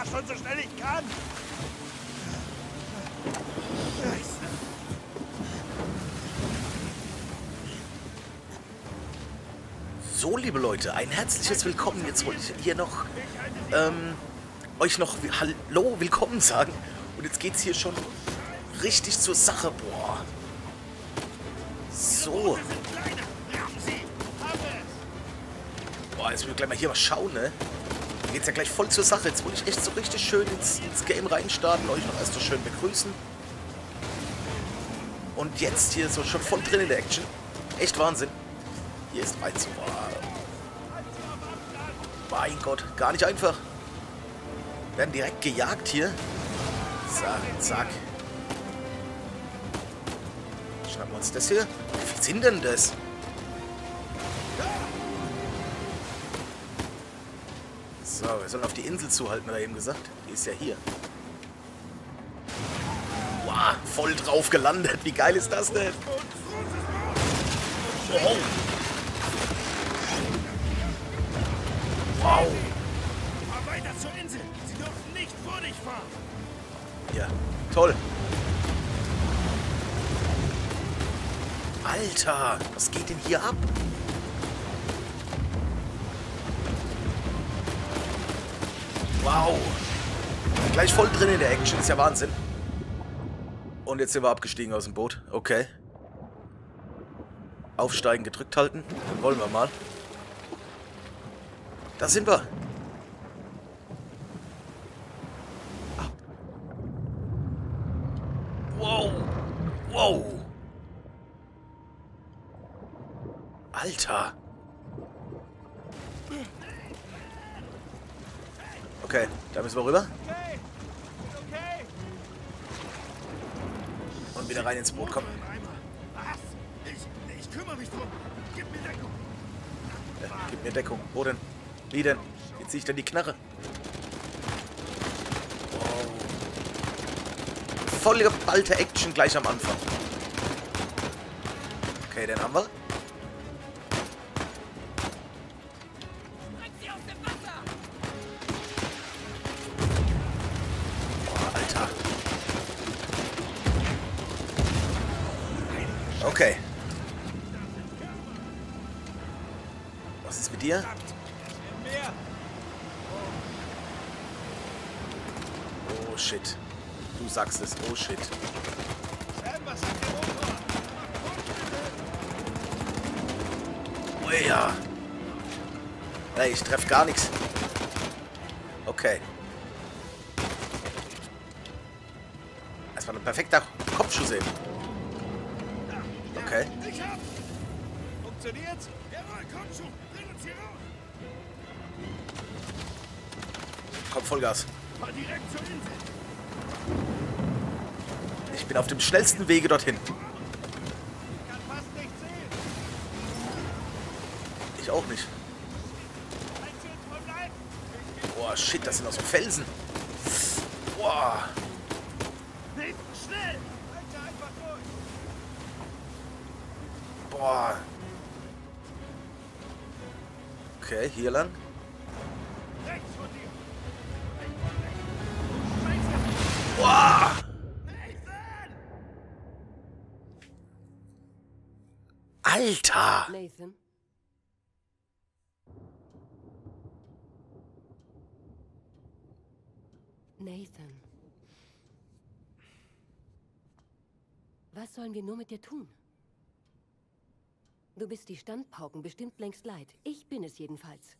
Fahr schon so schnell ich kann. So, liebe Leute, ein herzliches Willkommen. Jetzt wollte ich hier noch ähm, euch noch Hallo, willkommen sagen. Und jetzt geht's hier schon richtig zur Sache. Boah. So. Boah, jetzt will ich gleich mal hier was schauen, ne? Dann geht's ja gleich voll zur Sache. Jetzt wollte ich echt so richtig schön ins, ins Game reinstarten, euch noch erst so schön begrüßen. Und jetzt hier so schon voll drin in der Action. Echt Wahnsinn. Hier ist Super. Mein Gott, gar nicht einfach. Werden direkt gejagt hier. Zack, zack. Schnappen wir uns das hier. Wie viel sind denn das? So, wir sollen auf die Insel zuhalten, hat er eben gesagt. Die ist ja hier. Wow, voll drauf gelandet. Wie geil ist das denn? Wow. Wow. Weiter zur Insel. Sie dürfen nicht vor dich fahren. Ja, toll. Alter, was geht denn hier ab? Wow. Gleich voll drin in der Action, ist ja Wahnsinn. Und jetzt sind wir abgestiegen aus dem Boot. Okay. Aufsteigen, gedrückt halten. Dann wollen wir mal. Da sind wir. Wow. Wow. Alter. Okay, da müssen wir rüber. Und wieder rein ins Boot kommen. Äh, gib mir Deckung. Wo denn? Wie denn? Wie ziehe ich denn die Knarre? Wow. Volle geballte Action gleich am Anfang. Okay, den haben wir. Okay. Was ist mit dir? Oh shit. Du sagst es. Oh shit. Oh ja. Ey, ich treffe gar nichts. Okay. Erstmal ein perfekter Kopfschuss eben. Okay. Ich hab. Funktioniert's? Jawohl, komm schon. Bring uns hier raus. Komm, Vollgas. Fahr direkt zur Insel. Ich bin auf dem schnellsten Wege dorthin. Ich kann fast nicht sehen. Ich auch nicht. Boah, shit, das sind auch so Felsen. Boah. Nicht schnell. Alter, einfach durch. Boah. Okay, hier lang. Boah. Alter. Nathan? Nathan. Was sollen wir nur mit dir tun? Du bist die Standpauken bestimmt längst leid. Ich bin es jedenfalls.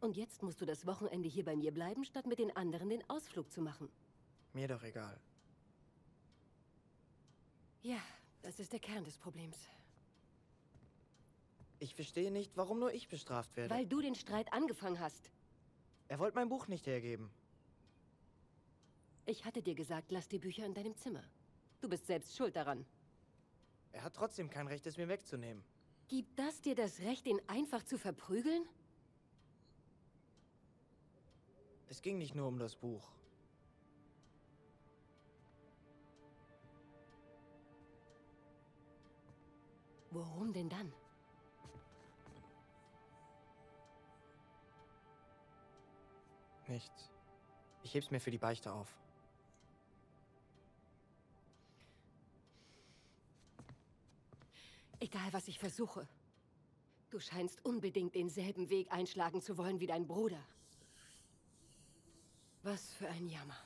Und jetzt musst du das Wochenende hier bei mir bleiben, statt mit den anderen den Ausflug zu machen. Mir doch egal. Ja, das ist der Kern des Problems. Ich verstehe nicht, warum nur ich bestraft werde. Weil du den Streit angefangen hast. er wollte mein Buch nicht hergeben. Ich hatte dir gesagt, lass die Bücher in deinem Zimmer. Du bist selbst schuld daran. Er hat trotzdem kein Recht, es mir wegzunehmen. Gibt das dir das Recht, ihn einfach zu verprügeln? Es ging nicht nur um das Buch. Worum denn dann? Nichts. Ich heb's mir für die Beichte auf. Egal, was ich versuche. Du scheinst unbedingt denselben Weg einschlagen zu wollen wie dein Bruder. Was für ein Jammer.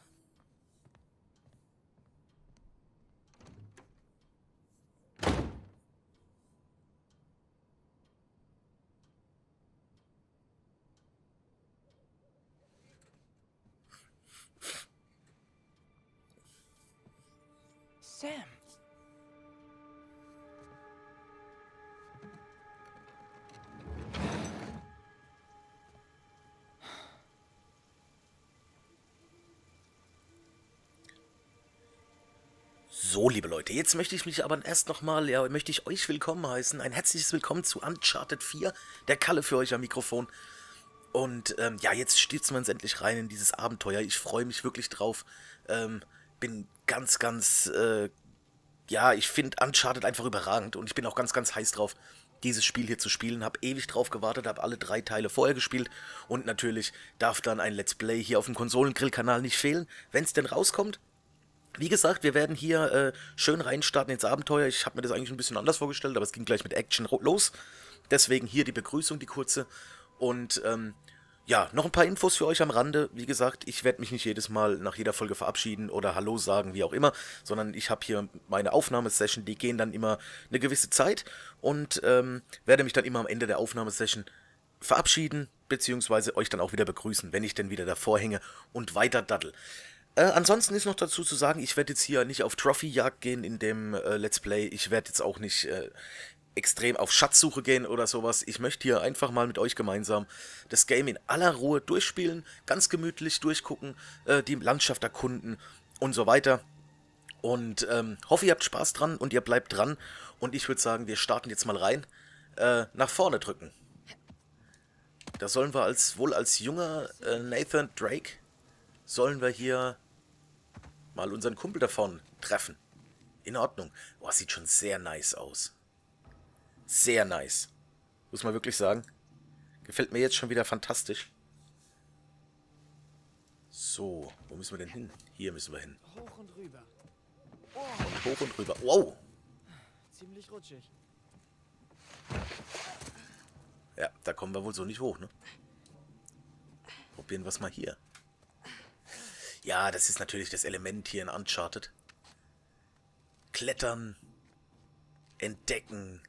Sam! So, liebe Leute, jetzt möchte ich mich aber erst nochmal, ja, möchte ich euch willkommen heißen. Ein herzliches Willkommen zu Uncharted 4. Der Kalle für euch am Mikrofon. Und ähm, ja, jetzt stürzen wir uns endlich rein in dieses Abenteuer. Ich freue mich wirklich drauf. Ähm, bin ganz, ganz, äh, ja, ich finde Uncharted einfach überragend. Und ich bin auch ganz, ganz heiß drauf, dieses Spiel hier zu spielen. Hab ewig drauf gewartet, habe alle drei Teile vorher gespielt. Und natürlich darf dann ein Let's Play hier auf dem Konsolengrill-Kanal nicht fehlen, wenn es denn rauskommt. Wie gesagt, wir werden hier äh, schön reinstarten ins Abenteuer. Ich habe mir das eigentlich ein bisschen anders vorgestellt, aber es ging gleich mit Action los. Deswegen hier die Begrüßung, die kurze. Und ähm, ja, noch ein paar Infos für euch am Rande. Wie gesagt, ich werde mich nicht jedes Mal nach jeder Folge verabschieden oder Hallo sagen, wie auch immer, sondern ich habe hier meine Aufnahmesession, die gehen dann immer eine gewisse Zeit und ähm, werde mich dann immer am Ende der Aufnahmesession verabschieden, beziehungsweise euch dann auch wieder begrüßen, wenn ich denn wieder davor hänge und weiter daddel. Äh, ansonsten ist noch dazu zu sagen, ich werde jetzt hier nicht auf Trophy-Jagd gehen in dem äh, Let's Play. Ich werde jetzt auch nicht äh, extrem auf Schatzsuche gehen oder sowas. Ich möchte hier einfach mal mit euch gemeinsam das Game in aller Ruhe durchspielen, ganz gemütlich durchgucken, äh, die Landschaft erkunden und so weiter. Und ähm, hoffe, ihr habt Spaß dran und ihr bleibt dran. Und ich würde sagen, wir starten jetzt mal rein. Äh, nach vorne drücken. Da sollen wir als wohl als junger äh, Nathan Drake sollen wir hier mal unseren Kumpel davon treffen. In Ordnung. Boah, sieht schon sehr nice aus. Sehr nice. Muss man wirklich sagen. Gefällt mir jetzt schon wieder fantastisch. So, wo müssen wir denn hin? Hier müssen wir hin. Hoch und rüber. Und hoch und rüber. Wow. Ziemlich rutschig. Ja, da kommen wir wohl so nicht hoch, ne? Probieren wir es mal hier. Ja, das ist natürlich das Element hier in Uncharted. Klettern. Entdecken.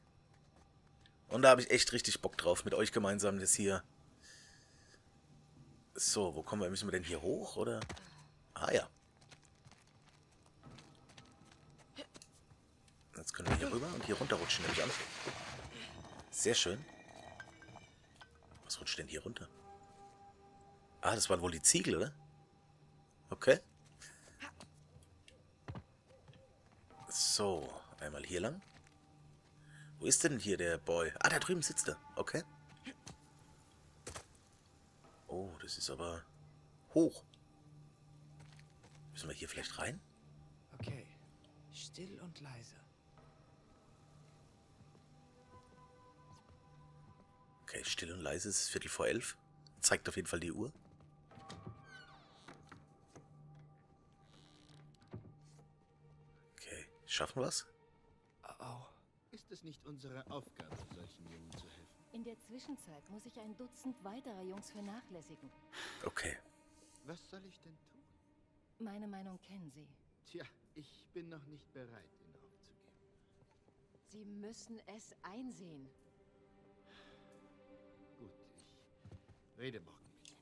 Und da habe ich echt richtig Bock drauf, mit euch gemeinsam das hier. So, wo kommen wir? Müssen wir denn hier hoch, oder? Ah, ja. Jetzt können wir hier rüber und hier runterrutschen, nehme ich an. Sehr schön. Was rutscht denn hier runter? Ah, das waren wohl die Ziegel, oder? Okay. So, einmal hier lang. Wo ist denn hier der Boy? Ah, da drüben sitzt er. Okay. Oh, das ist aber hoch. Müssen wir hier vielleicht rein? Okay. Still und leise. Okay, still und leise, es ist Viertel vor elf. Zeigt auf jeden Fall die Uhr. Schaffen wir es? Au. Ist es nicht unsere Aufgabe, solchen Jungen zu helfen? In der Zwischenzeit muss ich ein Dutzend weiterer Jungs vernachlässigen. Okay. Was soll ich denn tun? Meine Meinung kennen Sie. Tja, ich bin noch nicht bereit, ihn aufzugeben. Sie müssen es einsehen. Gut, ich rede morgen mit ihm.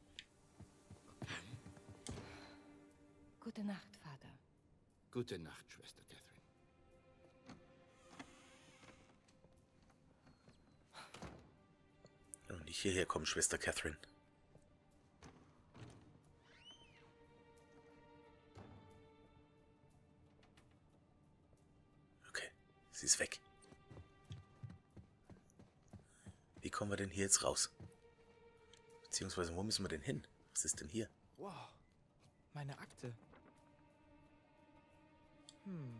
Okay. Gute Nacht, Vater. Gute Nacht, Schwester Catherine. Und nicht hierher kommen, Schwester Catherine. Okay, sie ist weg. Wie kommen wir denn hier jetzt raus? Beziehungsweise, wo müssen wir denn hin? Was ist denn hier? Wow. Meine Akte. Hm.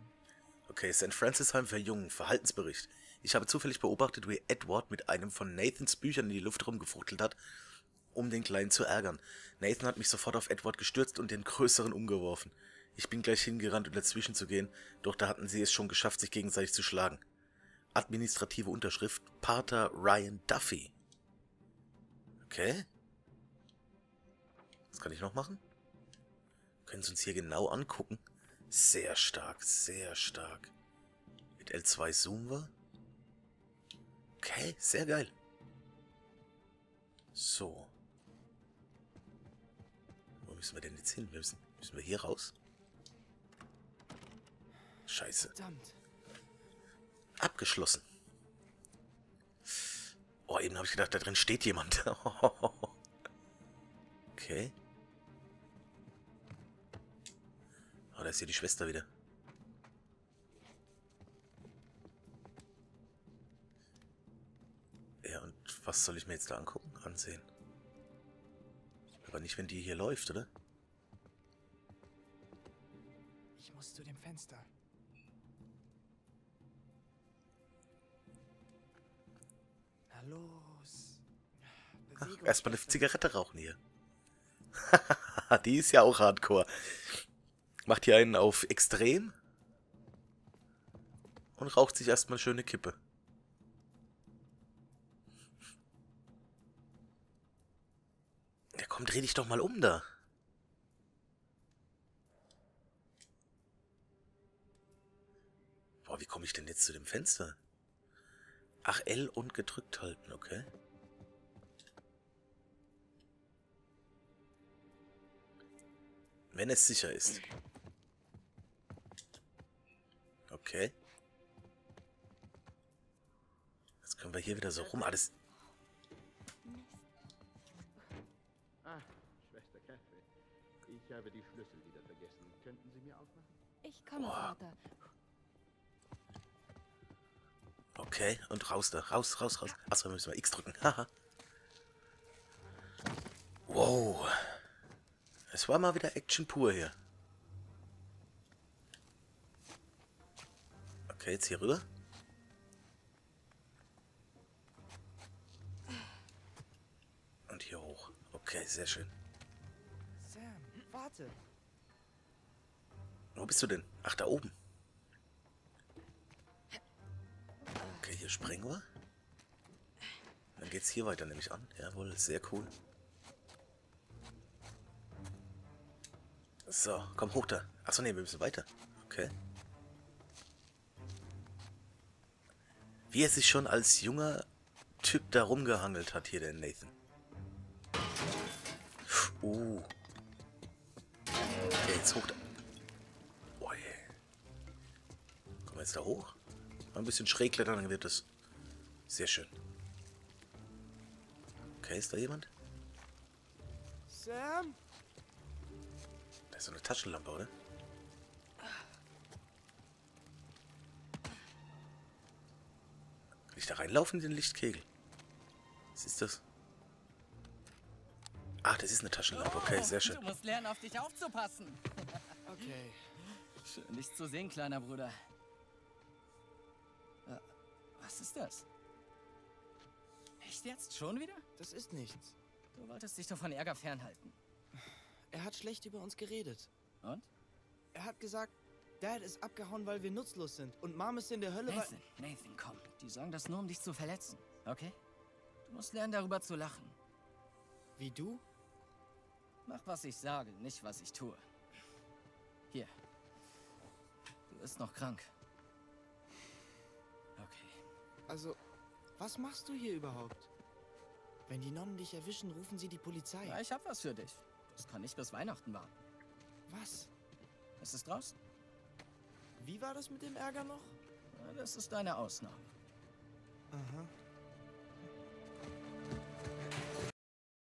Okay, St. Francis Heim für Jungen, Verhaltensbericht. Ich habe zufällig beobachtet, wie Edward mit einem von Nathans Büchern in die Luft rumgefuchtelt hat um den Kleinen zu ärgern. Nathan hat mich sofort auf Edward gestürzt und den Größeren umgeworfen. Ich bin gleich hingerannt, um dazwischen zu gehen, doch da hatten sie es schon geschafft, sich gegenseitig zu schlagen. Administrative Unterschrift Pater Ryan Duffy. Okay. Was kann ich noch machen? Können Sie uns hier genau angucken. Sehr stark, sehr stark. Mit L2 zoomen wir. Okay, sehr geil. So. Wo müssen wir denn jetzt hin? Müssen, müssen wir hier raus? Scheiße. Verdammt. Abgeschlossen. Oh, eben habe ich gedacht, da drin steht jemand. okay. Oh, da ist hier die Schwester wieder. Was soll ich mir jetzt da angucken? Ansehen. Aber nicht, wenn die hier läuft, oder? Ich muss zu dem Fenster. Na los. Erstmal eine. Zigarette rauchen hier. die ist ja auch hardcore. Macht hier einen auf extrem und raucht sich erstmal eine schöne Kippe. Komm, dreh dich doch mal um da. Boah, wie komme ich denn jetzt zu dem Fenster? Ach, L und gedrückt halten, okay. Wenn es sicher ist. Okay. Jetzt können wir hier wieder so rum. Alles. Ah, Schwester Catherine. Ich habe die Schlüssel wieder vergessen. Könnten Sie mir aufmachen? Ich komme, Vater. Okay, und raus da. Raus, raus, raus. Achso, müssen wir X drücken. Haha. wow. Es war mal wieder Action pur hier. Okay, jetzt hier rüber. Und hier hoch. Okay, sehr schön. Sam, warte. Wo bist du denn? Ach, da oben. Okay, hier springen wir. Dann geht's hier weiter, nehme ich an. Jawohl, sehr cool. So, komm hoch da. Achso, nee, wir müssen weiter. Okay. Wie er sich schon als junger Typ da rumgehangelt hat, hier der Nathan. Uh. Okay, jetzt hoch da. Oh, yeah. Kommen wir jetzt da hoch? Mal ein bisschen schräg klettern, dann wird es. Sehr schön. Okay, ist da jemand? Sam? Da ist so eine Taschenlampe, oder? Kann ich da reinlaufen in den Lichtkegel? Was ist das? Ah, das ist eine Taschenlampe. Okay, sehr schön. Du musst lernen, auf dich aufzupassen. Okay. Schön, dich zu sehen, kleiner Bruder. Äh, was ist das? Echt jetzt? Schon wieder? Das ist nichts. Du wolltest dich doch von Ärger fernhalten. Er hat schlecht über uns geredet. Und? Er hat gesagt, Dad ist abgehauen, weil wir nutzlos sind. Und Mom ist in der Hölle, weil... Nathan, Nathan, komm. Die sagen das nur, um dich zu verletzen. Okay? Du musst lernen, darüber zu lachen. Wie du? Mach, was ich sage, nicht, was ich tue. Hier. Du bist noch krank. Okay. Also, was machst du hier überhaupt? Wenn die Nonnen dich erwischen, rufen sie die Polizei. Ja, ich hab was für dich. Das kann nicht bis Weihnachten warten. Was? Es ist draußen. Wie war das mit dem Ärger noch? Ja, Das ist deine Ausnahme. Aha.